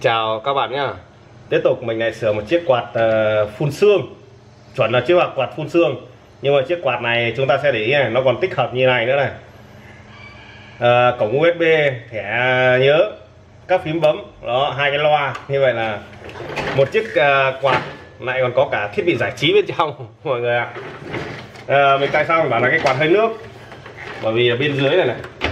Chào các bạn nhá. Tiếp tục mình lại sửa một chiếc quạt uh, phun xương. Chuẩn là chiếc quạt, quạt phun xương. Nhưng mà chiếc quạt này chúng ta sẽ để ý này Nó còn tích hợp như này nữa này. Uh, Cổng USB, thẻ nhớ Các phím bấm Đó, hai cái loa. Như vậy là một chiếc uh, quạt lại còn có cả thiết bị giải trí bên trong mọi người ạ. À, mình tại sao mình bảo là cái quạt hơi nước. Bởi vì ở bên dưới này này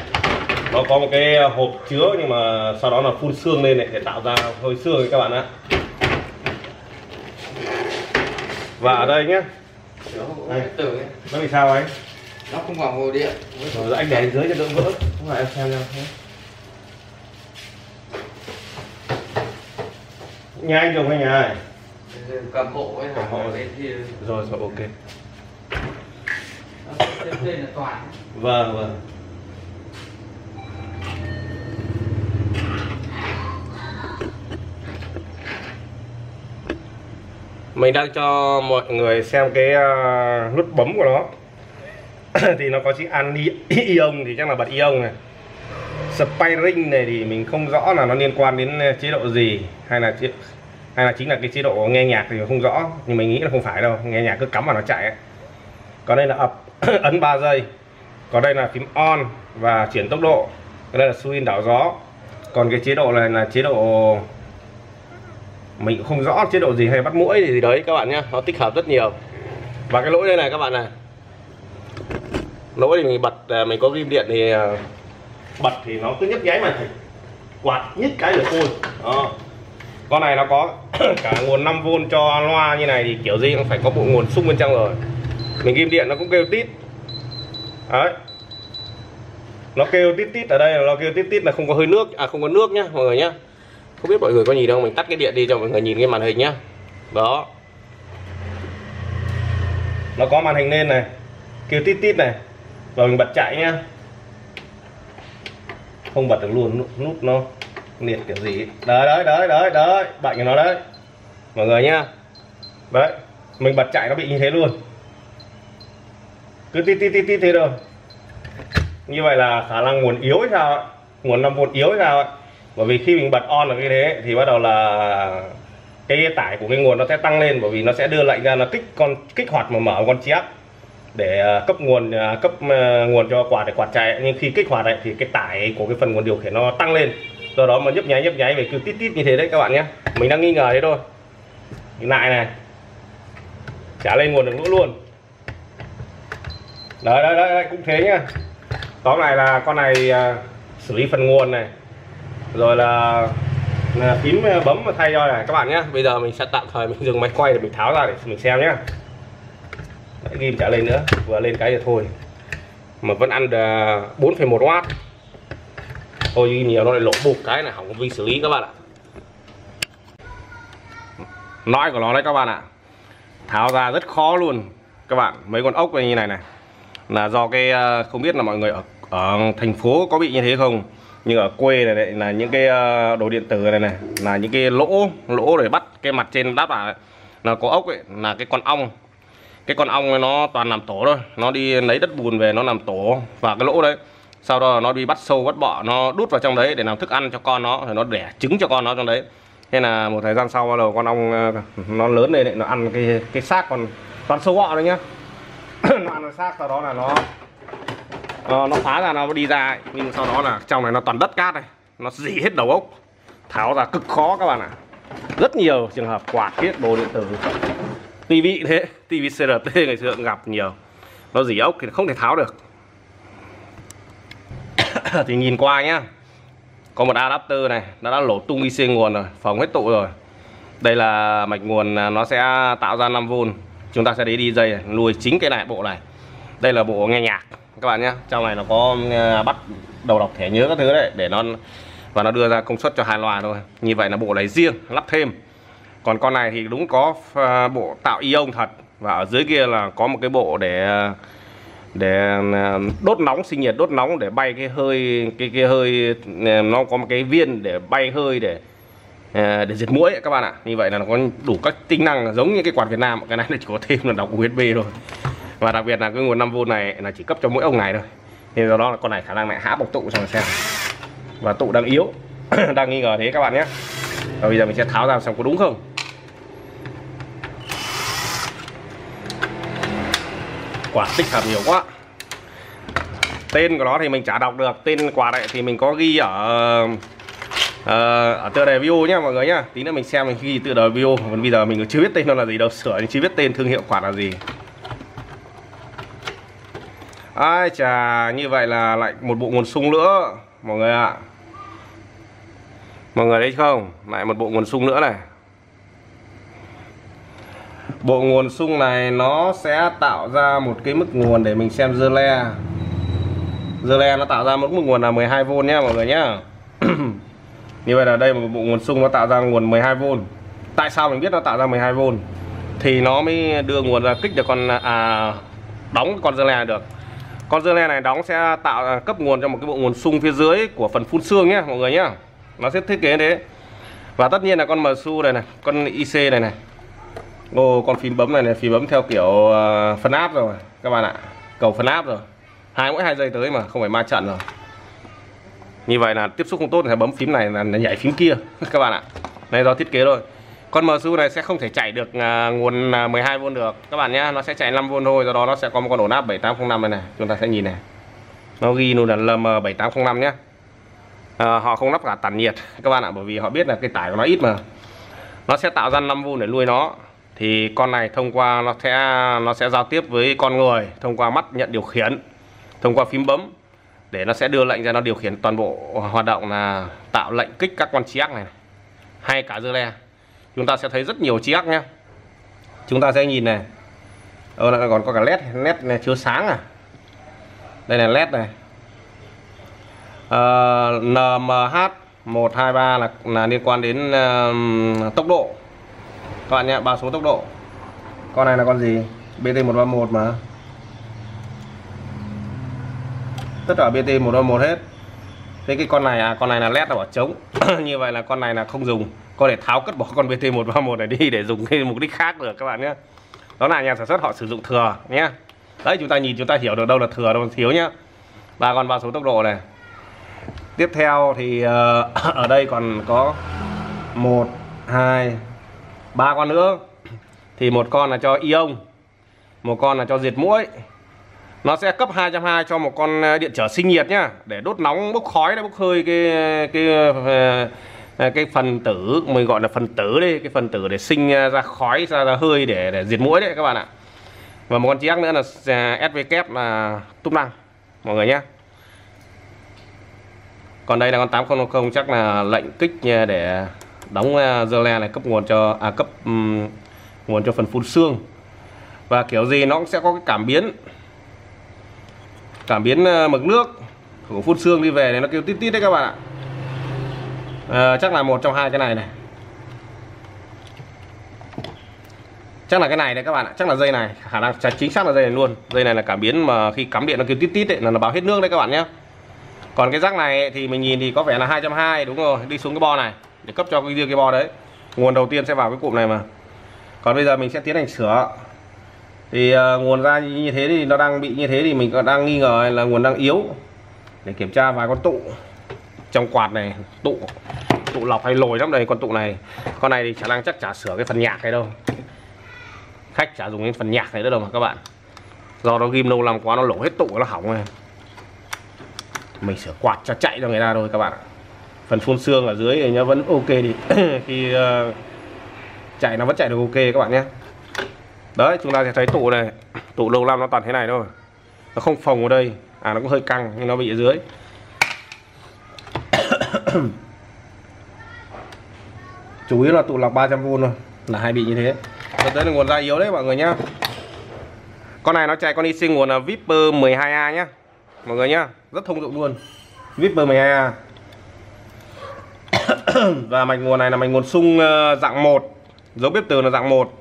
nó có một cái hộp chứa nhưng mà sau đó là phun xương lên này để tạo ra hơi xương các bạn ạ. Và ở đây nhé đây. nó bị sao ấy? Nó không vào hồ điện. Rồi anh để dưới cho đỡ vỡ. Không phải em xem nha nhà anh dùng hay nhà ai cầm hộ ấy cầm hộ. rồi rồi ok. Đây là toàn. Vâng vâng mình đang cho mọi người xem cái uh, nút bấm của nó. Thì nó có chữ an ion thì chắc là bật ion này. Spiring này thì mình không rõ là nó liên quan đến ờ, chế độ gì hay là chế, hay là chính là cái chế độ nghe nhạc thì không rõ. Nhưng mình nghĩ là không phải đâu nghe nhạc cứ cắm vào nó chạy ấy. còn đây là ập ấn 3 giây. Còn đây là phím on và chuyển tốc độ. Đây là swing đảo gió. Còn cái chế độ này là chế độ mình cũng không rõ chế độ gì hay bắt mũi gì đấy, các bạn nhé nó tích hợp rất nhiều. Và cái lỗi đây này, các bạn này. Lỗi thì mình bật à, mình có ghim điện thì à, bật thì nó cứ nhấp nháy màn hình. Quạt nhít cái là thôi đó. con này nó có cả nguồn 5V cho loa như này thì kiểu gì cũng phải có bộ nguồn xung bên trong rồi. Mình ghim điện nó cũng kêu tít. Đấy. Nó kêu tít tít ở đây là nó kêu tít tít là không có hơi nước à không có nước nhá, mọi người nhá không biết mọi người có nhìn đâu, mình tắt cái điện đi cho mọi người nhìn cái màn hình nhá. Đó. Nó có màn hình lên này, kêu tít tít này và mình bật chạy nhá. Không bật được luôn, nút nó liệt kiểu gì đấy đấy đấy đấy đấy bệnh nó đấy. Mọi người nhá. Đấy, mình bật chạy nó bị như thế luôn. Cứ tít tít tít tít thế rồi như vậy là khả năng nguồn yếu hay sao ấy nguồn 5 v yếu hay sao ấy bởi vì khi mình bật on là cái thế thì bắt đầu là cái tải của cái nguồn nó sẽ tăng lên bởi vì nó sẽ đưa lệnh ra là kích con kích hoạt mà mở con chiếc để à, cấp nguồn à, cấp à, nguồn cho quạt để quạt chạy. Nhưng khi kích hoạt lại thì cái tải của cái phần nguồn điều khiển nó tăng lên. Do đó mà nhấp nháy nhấp nháy về cứ tít tít như thế đấy các bạn nhé. Mình đang nghi ngờ thế thôi. Lại này. Trả lên nguồn được nữa luôn. Đấy đấy đấy, đấy cũng thế nhá. Tóm này là con này xử lý phần nguồn này rồi là, là phím ờ, bấm và thay rồi này các bạn nhé bây giờ mình sẽ tạm thời mình dừng máy quay để mình tháo ra để mình xem nhé ghim trả lên nữa vừa lên cái thì thôi. Mà vẫn ăn 4,1W ờ, thôi nhiều nó lại lỗ bục cái này hỏng vi xử lý các bạn ạ. Nói của nó đấy các bạn ạ. Tháo ra rất khó luôn. Các bạn mấy con ốc như này này. Là do cái ờ, không biết là mọi người ở, ở thành phố có bị như thế không nhưng ở quê này, này là những cái ờ, đồ điện tử này này là những cái lỗ lỗ để bắt cái mặt trên đáp là là có ốc ấy là cái con ong. Cái con ong nó toàn làm tổ thôi. Nó đi lấy đất bùn về nó làm tổ. Và cái lỗ đấy sau đó nó đi bắt sâu bắt bọ nó đút vào trong đấy để làm thức ăn cho con nó rồi nó đẻ trứng cho con nó trong đấy. Thế là một thời gian sau bắt đầu con ong ờ, nó lớn lên nó ăn cái cái xác còn toàn sâu bọ đấy nhá. Nó ăn xác sau đó là nó nó, nó phá ra nó đi ra ấy. nhưng sau đó là trong này nó toàn đất cát này. Nó dỉ hết đầu ốc. Tháo ra cực khó các bạn ạ. À. rất nhiều trường hợp quạt kiết đồ điện tử. Tivi thế tivi CRT ngày xưa gặp nhiều. Nó dỉ ốc thì không thể tháo được. Thì nhìn qua nhá. Có một adapter này nó đã lổ tung IC nguồn rồi phòng hết tụ rồi. Đây là mạch nguồn à, nó sẽ tạo ra 5V chúng ta sẽ đi đi dây nuôi chính cái này bộ này. Đây là bộ nghe nhạc các bạn nhé. Trong này nó có ờ, bắt đầu đọc thẻ nhớ các thứ đấy, để nó, và nó đưa ra công suất cho hai loa thôi. Như vậy là bộ này riêng, lắp thêm. Còn con này thì đúng có bộ tạo ion thật. Và ở dưới kia là có một cái bộ để để ờ, đốt nóng, sinh nhiệt đốt nóng để bay cái hơi, cái cái hơi ờ, nó có một cái viên để bay hơi để để diệt muỗi các bạn ạ. Như vậy là nó có đủ các tính năng giống như cái quạt Việt Nam. Cái này chỉ có thêm là đọc USB thôi và đặc biệt là cái nguồn 5V này là chỉ cấp cho mỗi ông này thôi. Nên do đó là con này khả năng lại hã bọc tụ xong xem. Và tụ đang yếu. Đang nghi ngờ thế các bạn nhé. Và bây giờ mình sẽ tháo ra xem có đúng không? Quả tích hợp nhiều quá. Tên của nó thì mình chả đọc được. Tên quà này thì mình có ghi ở uh, ở tựa đề video nhá mọi người nhá. Tí nữa mình xem mình ghi tựa đề video còn bây giờ mình chưa biết tên nó là gì đâu. Sửa chưa biết tên thương hiệu quả là gì ai chà, như vậy là lại một bộ nguồn sung nữa, mọi người ạ. Mọi người thấy không? Lại một bộ nguồn sung nữa này. Bộ nguồn sung này nó sẽ tạo ra một cái mức nguồn để mình xem dơ le. Dơ le nó tạo ra một mức nguồn là 12V nhé mọi người nhá. Như vậy là đây, một bộ nguồn sung nó tạo ra nguồn 12V tại sao mình biết nó tạo ra 12V thì nó mới đưa nguồn ra kích được con à đóng con dơ le được con dưa le này đóng sẽ tạo cấp nguồn cho một cái bộ nguồn sung phía dưới của phần phun xương nhé mọi người nhé, nó sẽ thiết kế thế. Và tất nhiên là con MSU này này con IC này này. Ô, con phím bấm này này phím bấm theo kiểu ờ, phân áp rồi các bạn ạ. Cầu phân áp rồi. Hai mỗi hai giây tới mà không phải ma trận rồi. Như vậy là tiếp xúc không tốt thì bấm phím này là nhảy phím kia các bạn ạ. Này do thiết kế rồi con MSU này sẽ không thể chạy được à, nguồn à, 12V được. Các bạn nhé nó sẽ chạy 5V thôi do đó nó sẽ có một con ổn áp 7805 này này. Chúng ta sẽ nhìn này. Nó ghi luôn là LM7805 nhé à, họ không lắp cả tản nhiệt các bạn ạ bởi vì họ biết là cái tải của nó ít mà. Nó sẽ tạo ra 5V để nuôi nó. Thì con này thông qua nó sẽ nó sẽ giao tiếp với con người thông qua mắt nhận điều khiển thông qua phím bấm để nó sẽ đưa lệnh ra nó điều khiển toàn bộ hoạt động là tạo lệnh kích các con chiếc này. Hay cả dưa le chúng ta sẽ thấy rất nhiều chiếc nhé. Chúng ta sẽ nhìn này. Ờ lại còn có cả led led này chiếu sáng à? Đây là led này. Uh, NMH 123 là là liên quan đến uh, tốc độ. Các bạn nhé ba số tốc độ. Con này là con gì? BT 131 mà. Tất cả BT 131 hết. Thế cái con này à con này là led là bỏ trống. Như vậy là con này là không dùng có thể tháo cất bỏ con BT 131 này đi để dùng cái mục đích khác được các bạn nhé đó là nhà sản xuất họ sử dụng thừa nhé đấy chúng ta nhìn chúng ta hiểu được đâu là thừa đâu là thiếu nhá. Và còn vào số tốc độ này. Tiếp theo thì uh, ở đây còn có một hai ba con nữa. Thì một con là cho ion một con là cho diệt mũi. nó sẽ cấp 220 cho một con ờ, điện trở sinh nhiệt nhá để đốt nóng bốc khói bốc hơi cái cái ờ, Ờ, cái, phần tử mình gọi là phần tử đi cái phần tử để sinh ờ, ra khói ra, ra hơi để để diệt mũi đấy các bạn ạ. Và một con chiếc nữa là à, SVK là túp năng mọi người nhé. Còn đây là con 800 chắc là lệnh kích ờ, để đóng dơ le này cấp nguồn cho à cấp um, nguồn cho phần phun xương. Và kiểu gì nó cũng sẽ có cái cảm biến. Cảm biến mực nước của phun xương đi về này nó kêu tít tít đấy các bạn ạ à, chắc là một trong hai cái này này. Chắc là cái này đấy các bạn ạ chắc là dây này khả năng chính xác là dây này luôn. Dây này là cảm biến mà khi cắm điện nó kêu tít tít đấy là nó báo hết nước đấy các bạn nhé. Còn cái rác này thì mình nhìn thì có vẻ là 220 đúng rồi đi xuống cái bo này để cấp cho cái riêng cái bo đấy. Nguồn đầu tiên sẽ vào cái cụm này mà. Còn bây giờ mình sẽ tiến hành sửa. Thì uh, nguồn ra như thế thì nó đang bị như thế thì mình còn đang nghi ngờ là nguồn đang yếu. Để kiểm tra vài con tụ trong quạt này tụ tụ lọc hay lồi lắm đây con tụ này. Con này thì khả năng chắc chả sửa cái phần nhạc này đâu. Khách chả dùng cái phần nhạc này nữa đâu mà các bạn. Do nó ghim lâu làm quá nó lổ hết tụ nó hỏng này mình sửa quạt cho chạy cho người ta thôi các bạn phần phun xương ở dưới thì nó vẫn ok đi. Khi uh, chạy nó vẫn chạy được ok các bạn nhé. Đấy chúng ta sẽ thấy tụ này. Tụ lâu năm nó toàn thế này thôi. Nó không phồng ở đây. À nó cũng hơi căng nhưng nó bị ở dưới. chủ yếu là tụ lọc 300V thôi là hay bị như thế. Rồi tới là nguồn ra yếu đấy mọi người nhá. Con này nó chạy con IC nguồn là Viper 12A nhá. Mọi người nhá rất thông dụng luôn. Viper 12A và mạch nguồn này là mạch nguồn sung ờ, dạng 1 dấu bếp từ là dạng 1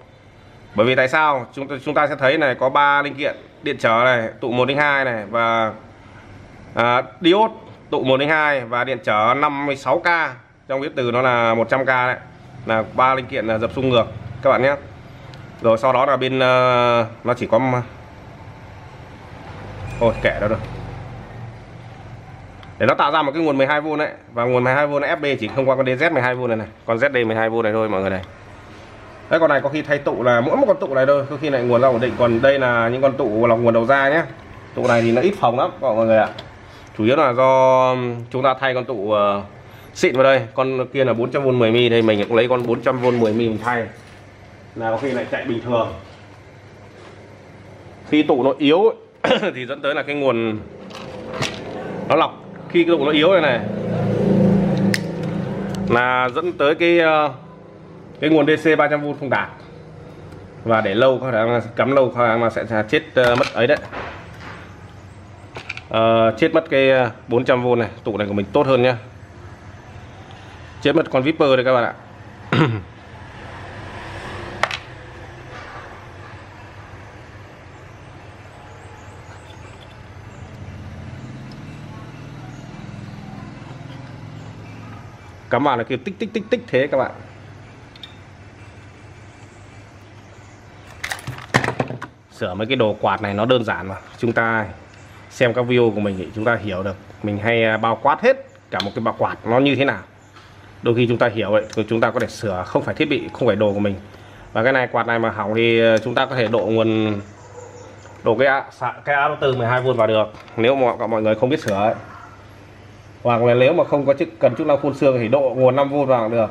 bởi vì tại sao? Chúng ta chúng ta sẽ thấy này có ba linh kiện điện trở này tụ 102 này và à, diode tụ 12 và điện trở 56k trong viết từ nó là 100k đấy. Là ba linh kiện là dập xung ngược. Các bạn nhé. Rồi sau đó là bên uh, nó chỉ có thôi kệ đó rồi để nó tạo ra một cái nguồn 12V đấy. Và nguồn 12V này FB chỉ không qua con DZ 12V này này. Con ZD 12V này thôi mọi người này. Đấy con này có khi thay tụ là mỗi một con tụ này thôi. Có khi lại nguồn ra ổn định. Còn đây là những con tụ lọc nguồn đầu ra nhé. Tụ này thì nó ít phòng lắm mọi người ạ chủ yếu là do chúng ta thay con tụ ờ, xịn vào đây. Con kia là 400V 10mm đây mình cũng lấy con 400V 10mm mình thay. Là có khi lại chạy bình thường. Khi tụ nó yếu thì dẫn tới là cái nguồn nó lọc. Khi cái tụ nó yếu này này, là dẫn tới cái ờ, cái nguồn DC 300V không đạt. Và để lâu có khả năng cắm lâu có khả năng là sẽ chết ờ, mất ấy đấy. Ờ, chết mất cái ờ, 400V này tụ này của mình tốt hơn nhá. Chết mất con Viper đây các bạn ạ. Cắm vào là kêu tích tích tích tích thế các bạn. Sửa mấy cái đồ quạt này nó đơn giản mà chúng ta xem các video của mình thì chúng ta hiểu được mình hay à, bao quát hết cả một cái bảo quạt nó như thế nào. Đôi khi chúng ta hiểu vậy thì chúng ta có thể sửa, không phải thiết bị, không phải đồ của mình. Và cái này, quạt này mà hỏng thì à, chúng ta có thể độ nguồn, độ cái cái áp từ 12V vào được, nếu mà mọi người không biết sửa ấy. Hoặc là nếu mà không có chức, cần chức năng phun xương thì độ nguồn 5V vào được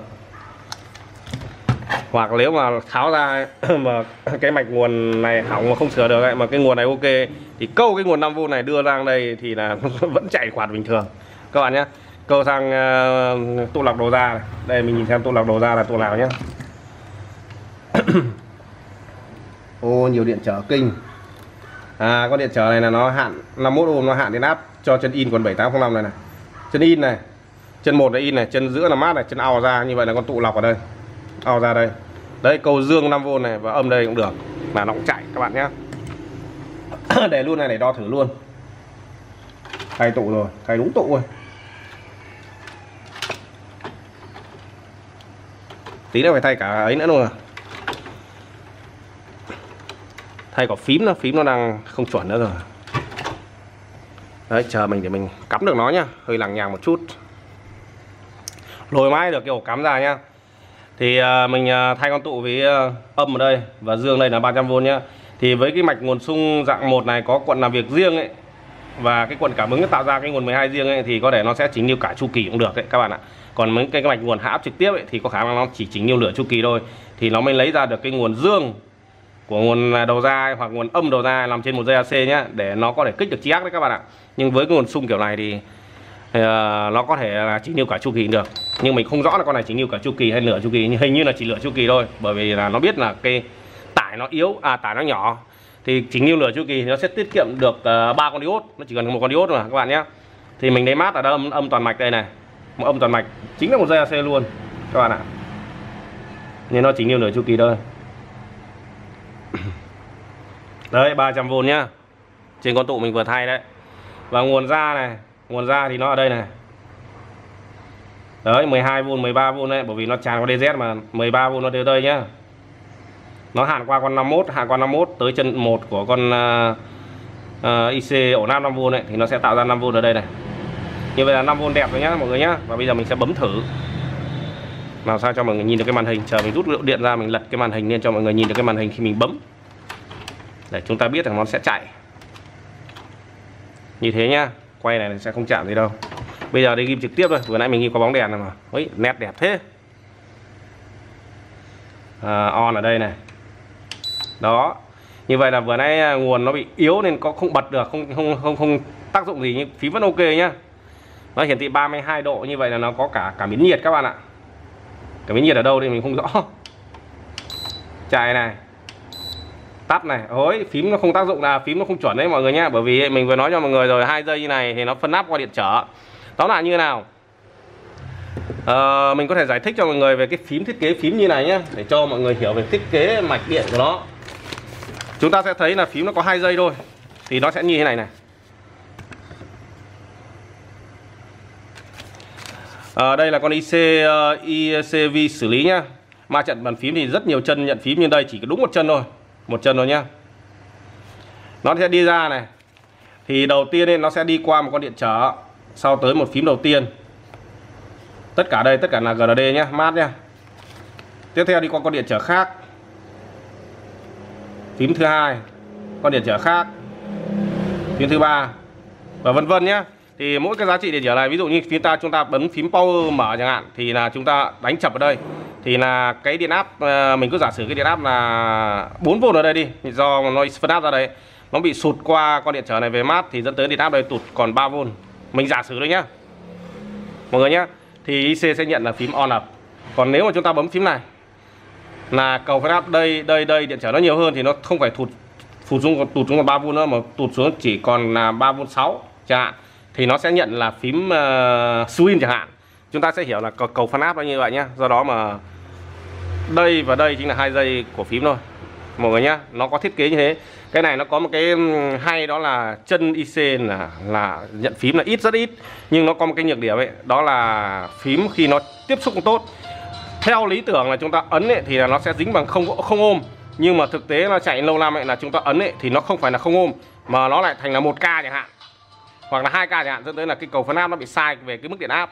hoặc nếu mà tháo ra mà cái mạch nguồn này hỏng mà không sửa được ấy, mà cái nguồn này ok thì câu cái nguồn 5V này đưa ra đây thì là vẫn chạy quạt bình thường. Các bạn nhé câu sang uh, tụ lọc đầu ra này. đây mình nhìn xem tụ lọc đầu ra là tụ nào nhé. Ô nhiều điện trở kinh. À con điện trở này là nó hạn 51 ôm nó hạn đến áp cho chân in còn 7805 này này. Chân in này chân một là in này chân giữa là mát này chân ao ra như vậy là con tụ lọc ở đây ao ra đây. Đấy cầu dương 5V này và âm đây cũng được. Là nó cũng chạy, các bạn nhé. Để luôn này, để đo thử luôn. Thay tụ rồi, thay đúng tụ rồi. Tí nữa phải thay cả ấy nữa luôn à. Thay cả phím nó phím nó đang không chuẩn nữa rồi. Đấy, chờ mình để mình cắm được nó nhá. Hơi lằng nhằng một chút. Lồi mãi được cái ổ cắm ra nhá thì à, mình à, thay con tụ với à, âm ở đây và dương đây là 300V nhá. Thì với cái mạch nguồn sung dạng một này có quận làm việc riêng ấy và cái quận cảm ứng tạo ra cái nguồn 12 riêng ấy thì có thể nó sẽ chỉnh lưu cả chu kỳ cũng được đấy các bạn ạ. Còn mấy cái, cái mạch nguồn hạ áp trực tiếp ấy, thì có khả năng nó chỉ chỉnh lưu nửa chu kỳ thôi. Thì nó mới lấy ra được cái nguồn dương của nguồn đầu ra hoặc nguồn âm đầu ra làm trên một dây AC nhá để nó có thể kích được chi ác đấy các bạn ạ. Nhưng với cái nguồn sung kiểu này thì uh, nó có thể là chỉnh lưu cả chu kỳ được nhưng mình không rõ là con này chỉ yêu cả chu kỳ hay nửa chu kỳ nhưng hình như là chỉ nửa chu kỳ thôi. Bởi vì là nó biết là cái tải nó yếu à tải nó nhỏ. Thì chính yêu nửa chu kỳ thì nó sẽ tiết kiệm được ờ, ba uh, con diode nó chỉ cần một con diode mà các bạn nhé. Thì mình lấy mát ở đây âm, âm toàn mạch đây này. Một âm toàn mạch chính là một dây AC luôn các bạn ạ. Nên nó chỉ yêu nửa chu kỳ thôi. Đấy 300V nhá. Trên con tụ mình vừa thay đấy. Và nguồn ra này nguồn ra thì nó ở đây này đấy 12V 13V đấy bởi vì nó tràn qua DZ mà 13V nó tới đây nhá. Nó hạn qua con 51 hạn qua 51 tới chân một của con uh, uh, IC ổ nam 5V này thì nó sẽ tạo ra 5V ở đây này. Như vậy là 5V đẹp rồi nhá mọi người nhá. Và bây giờ mình sẽ bấm thử. Làm sao cho mọi người nhìn được cái màn hình. Chờ mình rút lượng điện ra mình lật cái màn hình lên cho mọi người nhìn được cái màn hình khi mình bấm. Để chúng ta biết rằng nó sẽ chạy. Như thế nhá quay này sẽ không chạm gì đâu bây giờ đi ghim trực tiếp thôi vừa nãy mình ghim có bóng đèn này mà. Ấy nét đẹp thế. À, on ở đây này. Đó như vậy là vừa nãy à, nguồn nó bị yếu nên có không bật được không không không không tác dụng gì nhưng phím vẫn ok nhá. Nó hiển thị 32 độ như vậy là nó có cả cả biến nhiệt các bạn ạ. Cả biến nhiệt ở đâu thì mình không rõ. Chạy này. Tắt này. Ối phím nó không tác dụng là phím nó không chuẩn đấy mọi người nhé bởi vì mình vừa nói cho mọi người rồi hai giây như này thì nó phân áp qua điện trở tóm lại như thế nào? À, mình có thể giải thích cho mọi người về cái phím thiết kế phím như này nhé để cho mọi người hiểu về thiết kế mạch điện của nó. Chúng ta sẽ thấy là phím nó có hai dây thôi thì nó sẽ như thế này này. À, đây là con IC uh, ờ, ICV xử lý nhá. Ma trận bàn phím thì rất nhiều chân nhận phím như đây chỉ có đúng một chân thôi một chân thôi nhá. Nó sẽ đi ra này. Thì đầu tiên nên nó sẽ đi qua một con điện trở sau tới một phím đầu tiên. Tất cả đây, tất cả là GND nhé mát nhé tiếp theo đi qua con điện trở khác. Phím thứ hai, con điện trở khác. Phím thứ ba và vân vân nhé thì mỗi cái giá trị điện trở này, ví dụ như phía ta, chúng ta bấm phím power mở chẳng hạn, thì là chúng ta đánh chập ở đây. Thì là cái điện áp ờ, mình cứ giả sử cái điện áp là 4V ở đây đi, do nó phân áp ra đây nó bị sụt qua con điện trở này về mát, thì dẫn tới điện áp đây tụt còn 3V mình giả sử thôi nhá. Mọi người nhá thì IC sẽ nhận là phím on up. Còn nếu mà chúng ta bấm phím này là cầu phân áp đây đây đây điện trở nó nhiều hơn thì nó không phải thụt thụt xuống còn tụt xuống còn 3V nữa mà tụt xuống chỉ còn là 3V 6 chẳng hạn thì nó sẽ nhận là phím uh, swing chẳng hạn. Chúng ta sẽ hiểu là cầu, cầu phân áp nó như vậy nhá. Do đó mà đây và đây chính là hai dây của phím thôi mọi người nhá, nó có thiết kế như thế. Cái này nó có một cái hay đó là chân IC là là nhận phím là ít, rất ít. Nhưng nó có một cái nhược điểm ấy, đó là phím khi nó tiếp xúc không tốt. Theo lý tưởng là chúng ta ấn ấy thì là nó sẽ dính bằng không không ôm. Nhưng mà thực tế nó chạy lâu năm ấy là chúng ta ấn ấy thì nó không phải là không ôm, mà nó lại thành là một k chẳng hạn. Hoặc là hai k chẳng hạn, dẫn tới là cái cầu phân áp nó bị sai về cái mức điện áp.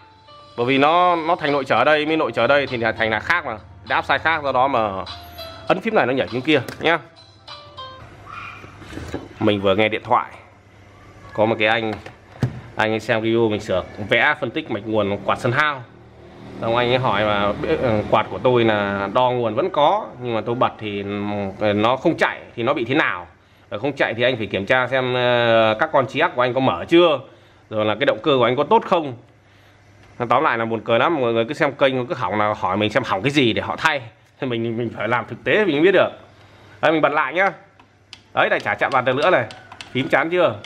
Bởi vì nó nó thành nội trở đây, mới nội trở đây thì là thành là khác mà, đã áp sai khác, do đó mà ấn phím này nó nhảy phím kia, nhá. Mình vừa nghe điện thoại. Có một cái anh anh ấy xem video mình sửa vẽ phân tích mạch nguồn quạt sân hao. Xong anh ấy hỏi mà ờ, quạt của tôi là đo nguồn vẫn có, nhưng mà tôi bật thì ờ, nó không chạy thì nó bị thế nào? Ờ, không chạy thì anh phải kiểm tra xem các con chiếc của anh có mở chưa, rồi là cái động cơ của anh có tốt không. Tóm lại là buồn cười lắm, mọi người cứ xem kênh, cứ hỏng là hỏi mình xem hỏng cái gì để họ thay. mình mình phải làm thực tế mình biết được. Đấy mình bật lại nhá. Đấy lại chả chạm vào được nữa này. Phím chán chưa?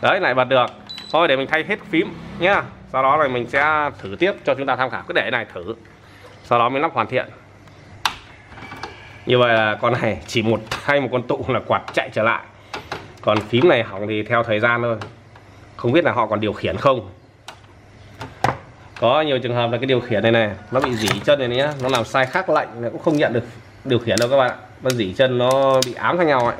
Đấy lại bật được. Thôi, để mình thay hết phím nhá. Sau đó là mình sẽ thử tiếp cho chúng ta tham khảo. Cứ để này thử. Sau đó mới lắp hoàn thiện. Như vậy là con này chỉ một thay một con tụ là quạt chạy trở lại. Còn phím này hỏng thì theo thời gian thôi. Không biết là họ còn điều khiển không có nhiều trường hợp là cái điều khiển này này nó bị dỉ chân này nhá nó làm sai khác lệnh nó cũng không nhận được điều khiển đâu các bạn nó dỉ chân nó bị ám khác nhau ấy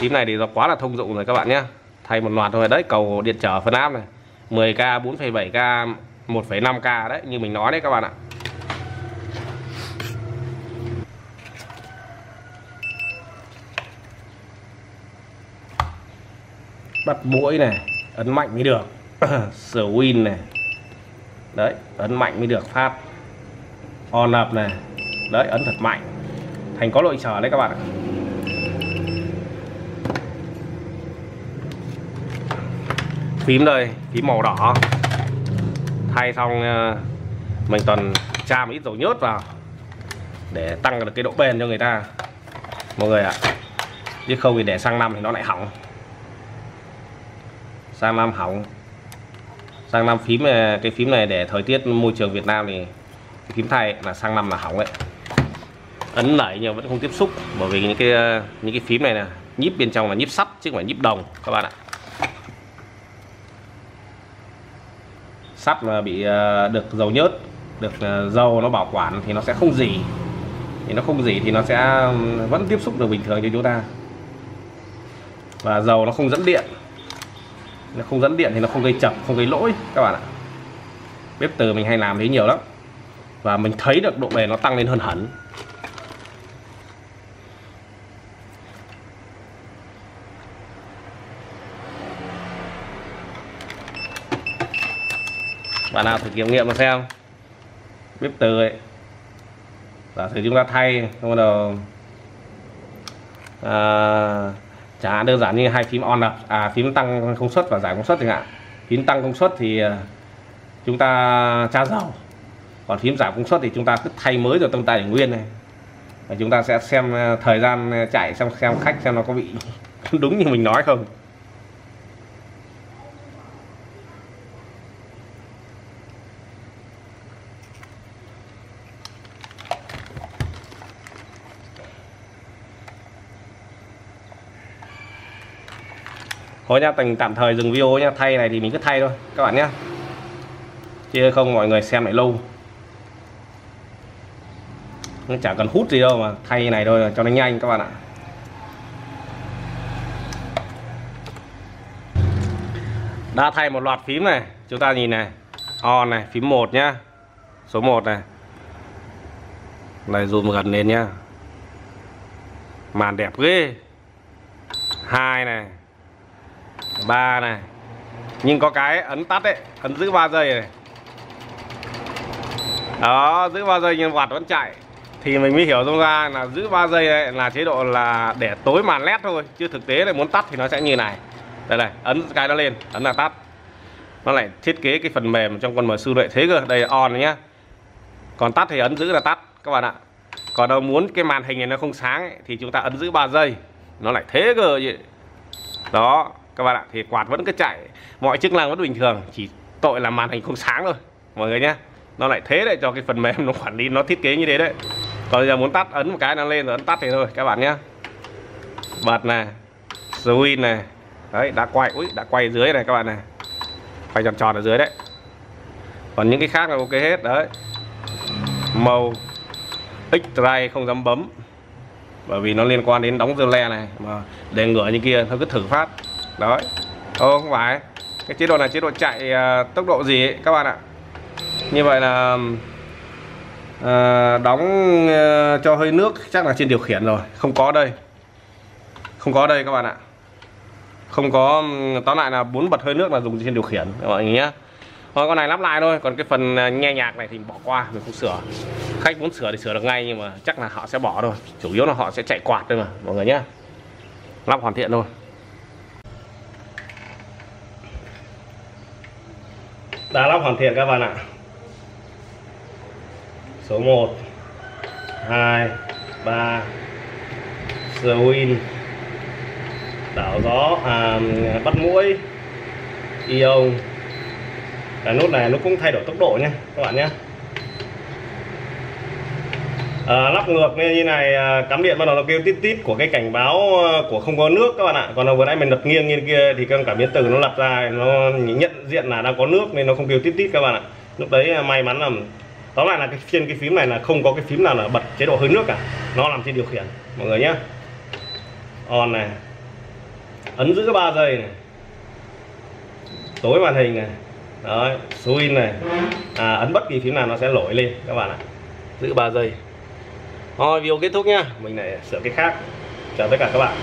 tím này thì nó quá là thông dụng rồi các bạn nhé thay một loạt thôi đấy cầu điện trở phân áp này 10k 4,7k 1,5k đấy như mình nói đấy các bạn ạ. Bắt mũi này ấn mạnh mới được. Swin này. Đấy, ấn mạnh mới được phát. On up này. Đấy, ấn thật mạnh. Thành có lội trở đấy các bạn ạ. Phím đây, phím màu đỏ. Thay xong ờ, mình toàn tra một ít dầu nhớt vào để tăng được cái độ bền cho người ta. Mọi người ạ. Chứ không thì để sang năm thì nó lại hỏng. Sang năm hỏng sang năm phím ờ, cái phím này để thời tiết môi trường Việt Nam thì cái phím thay là sang năm là hỏng đấy. Ấn nảy nhưng vẫn không tiếp xúc, bởi vì những cái ờ, những cái phím này là nhíp bên trong là nhíp sắt chứ không phải nhíp đồng, các bạn ạ. Sắt mà bị ờ, được dầu nhớt, được dầu nó bảo quản thì nó sẽ không dỉ. Thì nó không dỉ thì nó sẽ vẫn tiếp xúc được bình thường cho chúng ta. Và dầu nó không dẫn điện nó không dẫn điện thì nó không gây chập không gây lỗi các bạn ạ. Bếp từ mình hay làm thế nhiều lắm. Và mình thấy được độ bền nó tăng lên hơn hẳn. Bạn nào thử kiểm nghiệm mà xem. Bếp từ ấy. Giả sử chúng ta thay xong bắt đầu à, chả đơn giản như hai phím on up à phím tăng công suất và giảm công suất chẳng hạn. Phím tăng công suất thì à, chúng ta tra dầu. Còn phím giảm công suất thì chúng ta cứ thay mới rồi tâm tay để nguyên này. Và chúng ta sẽ xem à, thời gian à, chạy, xem xem khách xem nó có bị đúng như mình nói không. Thôi nha tình tạm thời dừng video nha thay này thì mình cứ thay thôi, các bạn nhé chứ không, mọi người xem lại lâu. Nó chả cần hút gì đâu mà thay này thôi cho nó nhanh các bạn ạ. Đã thay một loạt phím này, chúng ta nhìn này. On này, phím 1 nhá. Số 1 này. Này, zoom gần lên nhá. Màn đẹp ghê. Hai này ba này. Nhưng có cái ấn tắt đấy ấn giữ 3 giây này. Đó giữ 3 giây nhưng quạt vẫn chạy. Thì mình mới hiểu ra là giữ 3 giây này là chế độ là để tối màn led thôi chứ thực tế là muốn tắt thì nó sẽ như này. Đây này ấn cái nó lên ấn là tắt. Nó lại thiết kế cái phần mềm trong con mở sư lại thế cơ. Đây on nhá. Còn tắt thì ấn giữ là tắt các bạn ạ. Còn đâu muốn cái màn hình này nó không sáng ấy, thì chúng ta ấn giữ 3 giây. Nó lại thế cơ vậy. Đó các bạn ạ, thì quạt vẫn cứ chạy. Mọi chức năng vẫn bình thường, chỉ tội là màn hình không sáng thôi. Mọi người nhé nó lại thế đấy, cho cái phần mềm nó quản lý, nó thiết kế như thế đấy. Còn giờ muốn tắt, ấn một cái nó lên rồi ấn tắt thì thôi, các bạn nhé bật này swing này. Đấy, đã quay ui đã quay dưới này các bạn này. Quay tròn tròn ở dưới đấy. Còn những cái khác là ok hết, đấy. Màu x-ray không dám bấm. Bởi vì nó liên quan đến đóng dơ le này, mà để ngửa như kia thôi cứ thử phát đấy. Ô không phải. Cái chế độ này chế độ chạy uh, tốc độ gì ấy, các bạn ạ? Như vậy là uh, đóng uh, cho hơi nước chắc là trên điều khiển rồi. Không có đây. Không có đây các bạn ạ. Không có tóm lại là bốn bật hơi nước là dùng trên điều khiển mọi người nhé. Thôi con này lắp lại thôi. Còn cái phần nghe nhạc này thì bỏ qua mình không sửa. Khách muốn sửa thì sửa được ngay nhưng mà chắc là họ sẽ bỏ thôi. Chủ yếu là họ sẽ chạy quạt thôi mà mọi người nhé. Lắp hoàn thiện thôi. Đã lắp hoàn thiện các bạn ạ. Số 1 2 3 Swin. Đảo gió à, bắt mũi ion cái nút này nó cũng thay đổi tốc độ nha các bạn nhé à, lắp ngược như này à, cắm điện bắt đầu nó kêu tít tít của cái cảnh báo ờ, của không có nước các bạn ạ. Còn vừa nãy mình lật nghiêng như kia thì các cảm biến từ nó lật ra nó nhận diện là đang có nước nên nó không kêu tít tít các bạn ạ. Lúc đấy may mắn là tóm lại là cái trên cái phím này là không có cái phím nào là bật chế độ hơi nước cả. Nó làm trên điều khiển mọi người nhé on này ấn giữ 3 giây này. Tối màn hình này đấy swing này. À, ấn bất kỳ phím nào nó sẽ nổi lên các bạn ạ. Giữ 3 giây thôi, video kết thúc nhá. Mình lại sửa cái khác. Chào tất cả các bạn.